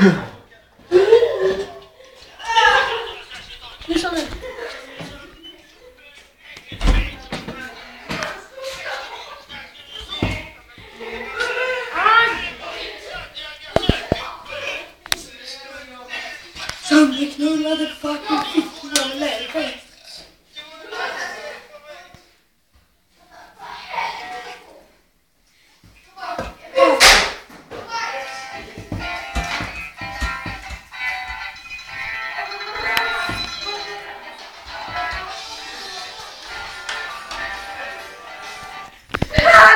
Nu kör vi. Sönderknullade fucking fitta i lägenheten.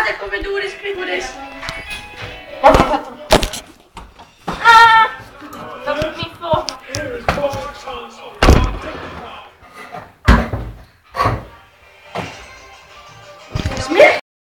come Madre, comedores, credores.